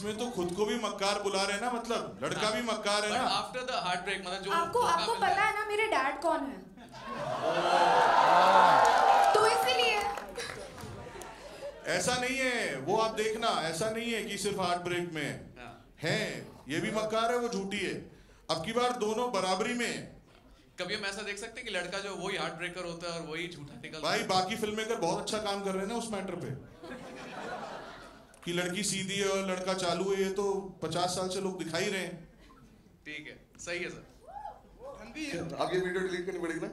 इसमें तो खुद को भी मक्कार बुला रहे हैं ना मतलब लड़का भी मक्कार है ना। आफ्टर द हार्ट ब्रेक मतलब जो आपको आपको पता है। ना मेरे डैड कौन है? तो इसीलिए। ऐसा नहीं है वो आप देखना ऐसा नहीं है कि सिर्फ़ हार्ट ब्रेक में हाँ। है ये भी मक्कार है वो झूठी है। अब की बार दोनों बराबरी में। हैं। कभी हम ऐसा देख सकते हैं कि लड़का जो वही हार्ट ब्रेकर होता है और वही झूठा निकलता भाई बाकी फ़िल्म मेकर बहुत अच्छा काम कर रहे हैं ना उस मैटर पे। कि लड़की सीधी है और लड़का चालू है ये तो पचास साल से लोग दिखाई रहे हैं। ठीक है सही है सर। है। अब ये वीडियो डिलीट करनी पड़ेगी ना।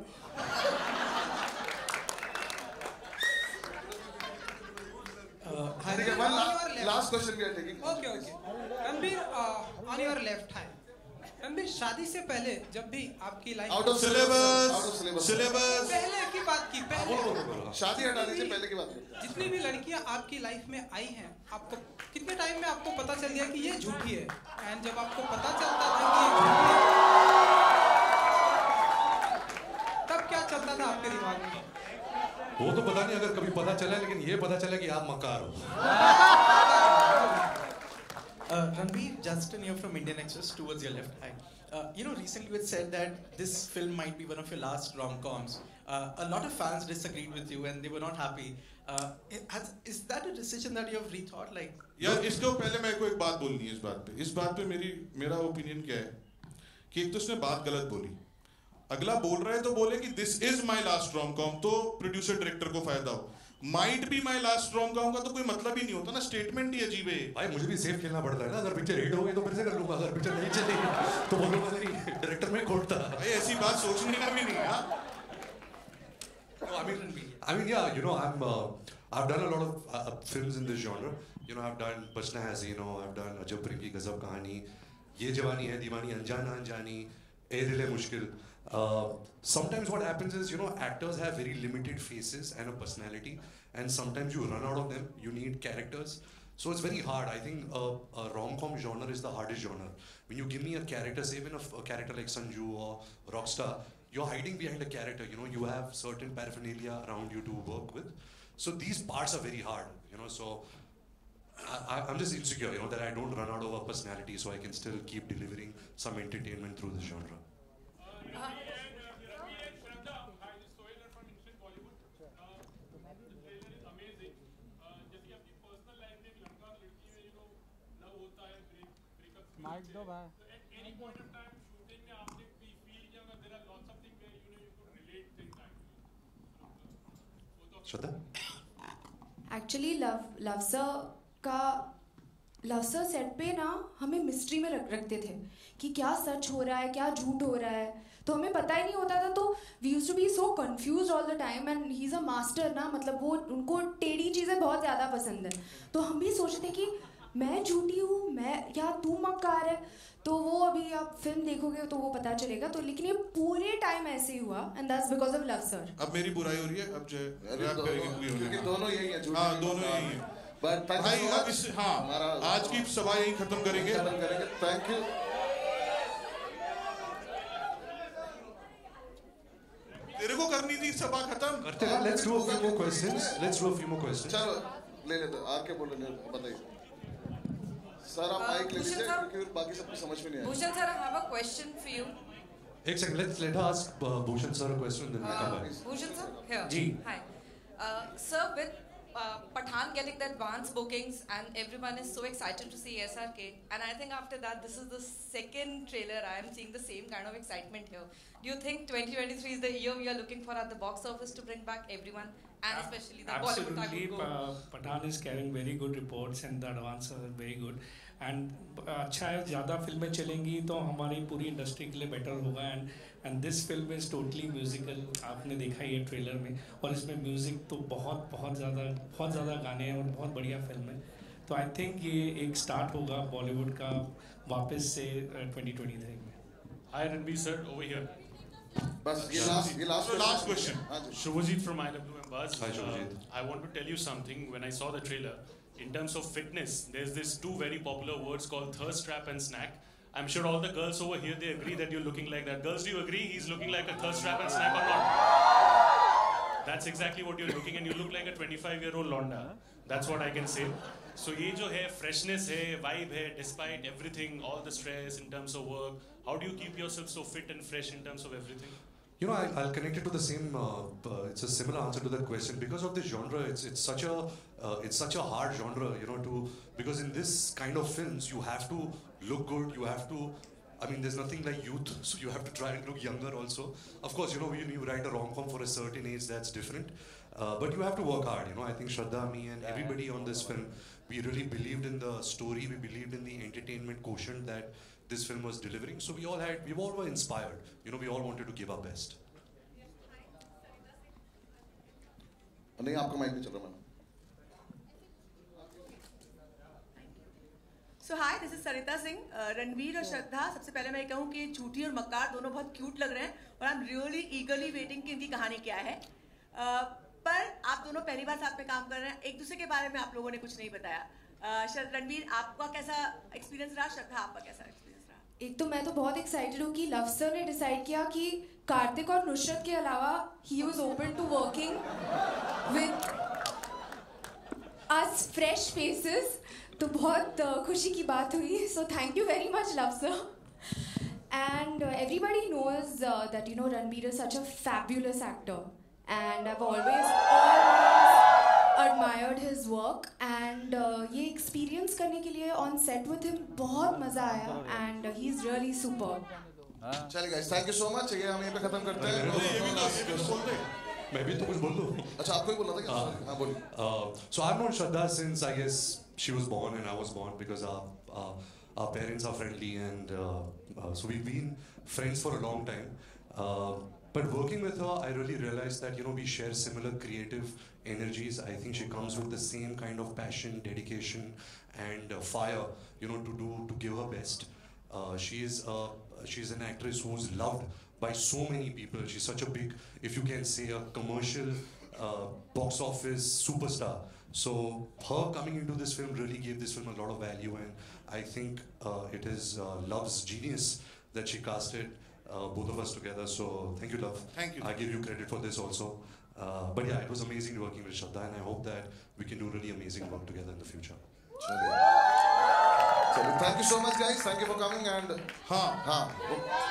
है. Last question are taking okay okay. Ranbir on your left hand Ranbir शादी से पहले जब भी आपकी life out of syllabus out of syllabus syllabus पहले की बात शादी हटा दीजिए पहले की बात करते हैं जितनी भी लड़कियाँ आपकी लाइफ में आई हैं आपको कितने टाइम में आपको पता चल गया कि ये झूठी है एंड जब आपको पता चलता था कि ये झूठी है तब क्या चलता था आपके दिमाग में वो तो पता नहीं अगर कभी पता चला लेकिन ये पता चला कि आप मक्कार हो Justin here from Indian Express towards your left. Hi. Uh, you know, recently you had said that this film might be one of your last rom-coms. Uh, a lot of fans disagreed with you and they were not happy. Uh, has, is that a decision that you have rethought? Like, यार इसको पहले मेरे को एक बात बोलनी है इस बात पे। इस बात पे मेरी मेरा ओपिनियन क्या है? कि एक तो उसने बात गलत बोली। अगला बोल रहा है तो बोले कि this is my last rom com तो प्रोड्यूसर डायरेक्टर को फ़ायदा हो। माइट भी माय लास्ट रॉम कॉम का तो कोई मतलब ही नहीं होता ना स्टेटमेंट ही अजीब है। भाई मुझे भी सेफ़ खेलना पड़ता है ना। अगर पिक्चर हिट हो गई तो फिर से कर लूँगा अगर पिक्चर नहीं चली तो बोलूँगा नहीं डायरेक्टर में खोट था। भाई ऐसी बात सोचने का भी नहीं हाँ। Oh, I mean, I mean, yeah, you know, I'm. Uh, I've done a lot of uh, films in this genre. You know, I've done Bachna Hasino, I've done Ajab Prem Ki Gazab Kahani, Ye Jawani Hai Diwani, Anjana Anjani, A Dil Mushkil. Uh, sometimes what happens is, you know, actors have very limited faces and a personality, and sometimes you run out of them. You need characters. So it's very hard. I think a rom-com genre is the hardest genre. When you give me a character, say even a character like Sanju or Rockstar, you're hiding behind a character. You know, you have certain paraphernalia around you to work with. So these parts are very hard. You know, so I, I- I'm just insecure. You know that I don't run out of a personality, so I can still keep delivering some entertainment through this genre. Mike दो भाई Shraddha? Actually Luv Luv sir का Luv sir set पे ना हमें mystery में रख, रखते थे कि क्या सच हो रहा है, क्या झूठ हो रहा है तो हमें पता ही नहीं होता था तो we use to be so confuse all the time and he is a master ना मतलब वो, उनको टेढ़ी चीज़ें बहुत ज़्यादा पसंद है तो हम भी सोचते कि मैं झूठी हूँ मैं या तू मक्कार है? तो वो अभी आप फ़िल्म देखोगे तो वो पता चलेगा। तो लेकिन ये पूरे टाइम ऐसे ही हुआ and that's because of Luv sir अब मेरी बुराई हो रही है अब जो है रैप करेंगे पूरी होने क्योंकि दोनों यही है झूठी हाँ दोनों यही है। you भाई अब इस हाँ हमारा- आज की सभा यही खत्म करेंगे। खत्म करेंगे। थैंक यू तेरे को करनी थी सभा खत्म। करते हैं। Let's do a few more questions let's do a few more questions चलो ले लेते आर के बोल रहे हैं बताइए। सर आप माइक ले भूषण लीजिए। क्योंकि बाकी सबको समझ में नहीं आया Bhushan sir, I have a question for you. एक uh, Bhushan sir a question then we'll come Uh, back Bhushan sir, here. Ji. Hi. Uh, sir, with uh, Pathan getting the advance bookings and everyone is so excited to see SRK, and I think after that, this is the second trailer I am seeing the same kind of excitement here. Do you think 2023 is the year we are looking for at the box office to bring back everyone, and especially the Bollywood type Absolutely, of uh, Pathan is carrying very good reports and the advances are very good. And अच्छा है ज़्यादा फ़िल्में चलेंगी तो हमारी पूरी industry के लिए बेटर होगा and and this film is totally musical आपने देखा ही है ट्रेलर में और इसमें म्यूज़िक तो बहुत बहुत ज़्यादा बहुत ज़्यादा गाने हैं और बहुत बढ़िया फ़िल्म है तो आई थिंक ये एक स्टार्ट होगा बॉलीवुड का वापस से ट्वेंटी ट्वेंटी थ्री में Hi Ranveer sir, over here. But your last, your last, last question. Shubhajit from IWM Buzz. Hi, Shubhajit. Uh, um, I want to tell you something. When I saw the trailer, in terms of fitness, there's this two very popular words called thirst trap and snack. I'm sure all the girls over here they agree that you're looking like that. Girls, do you agree he's looking like a thirst trap and snack or not? That's exactly what you're looking, and you look like a 25-year-old Londa. That's what I can say. So ये जो है freshness है, vibe है, despite everything, all the stress in terms of work, how do you keep yourself so fit and fresh in terms of everything? You know, I, I'll connect it to the same. Uh, uh, it's a similar answer to that question because of this genre. It's it's such a uh, it's such a hard genre, you know, to because in this kind of films you have to look good. You have to. I mean, there's nothing like youth, so you have to try and look younger also. Of course, you know, when you write a rom com for a certain age, that's different. Uh, but you have to work hard, you know. I think Shraddha, me, and everybody on this film, we really believed in the story. We believed in the entertainment quotient that this film was delivering. So we all had, we all were inspired. You know, we all wanted to give our best. नहीं आपका mic नहीं चल रहा ma'am so hi this is Sarita Singh Ranveer और श्रद्धा सबसे पहले मैं कहूँ कि झूठी और मक्कार दोनों बहुत क्यूट लग रहे हैं और I am really eagerly waiting कि इनकी कहानी क्या है uh, पर आप दोनों पहली बार साथ में काम कर रहे हैं एक दूसरे के बारे में आप लोगों ने कुछ नहीं बताया uh, रणवीर आपका कैसा एक्सपीरियंस रहा श्रद्धा आपका कैसा एक्सपीरियंस रहा एक तो मैं तो बहुत एक्साइटेड हूँ कि लव सर ने डिसाइड किया कि कार्तिक और नुसरत के अलावा he was open to working with us fresh faces तो बहुत uh, खुशी की बात हुई so thank you very much Luv sir and uh, everybody knows uh, that you know Ranbir is such a fabulous actor and I've always always admired his work and uh, ये experience करने के लिए on set with him बहुत मज़ा आया and uh, he's really superb चलिए guys thank you so much ये हम यहीं पे खत्म करते हैं ये भी ना ये भी बोल दे मैं भी तो कुछ बोल दूँ अच्छा आपको ही बोलना था क्या हाँ बोलिए Uh, so I've known Shraddha since I guess she was born and I was born because our uh, our parents are friendly and uh, uh, so we've been friends for a long time. Uh, but working with her, I really realized that you know we share similar creative energies. I think she comes with the same kind of passion, dedication, and uh, fire. You know to do to give her best. Uh, she is uh, she's an actress who's loved by so many people. She's such a big, if you can say, a commercial uh, box office superstar. So her coming into this film really gave this film a lot of value, and I think uh, it is uh, Love's genius that she casted uh, both of us together. So thank you, Love. Thank you. I give you credit for this also. Uh, but yeah, it was amazing working with Shraddha, and I hope that we can do really amazing work together in the future. Thank you so much guys thank you for coming and हाँ। हाँ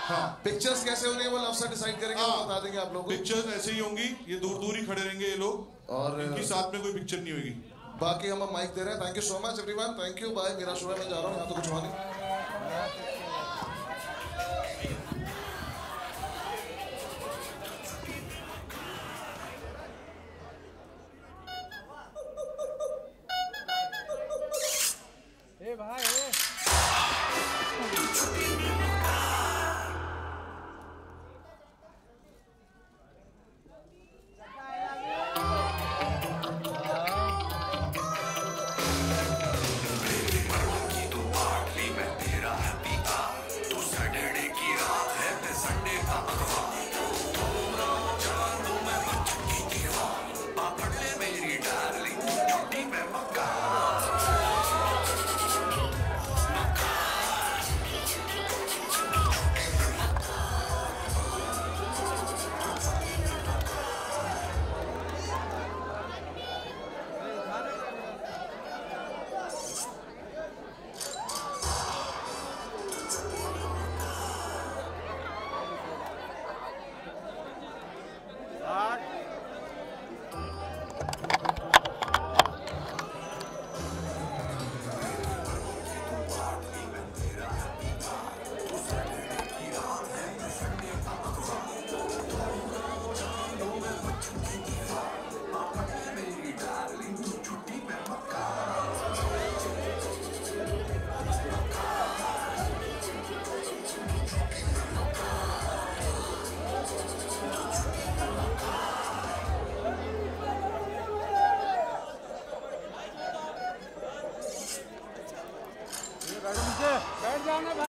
हाँ। Pictures कैसे होने वाले वो love decide करेंगे हाँ, बता देंगे आप लोगों को। पिक्चर्स ऐसे ही होंगी ये दूर दूर ही खड़े रहेंगे ये लोग। और इनकी साथ में कोई पिक्चर नहीं होगी। बाकी हम माइक दे रहे हैं। Thank you so much everyone thank you bye मेरा शो है मैं जा रहा हूँ यहाँ तो कुछ हुआ नहीं।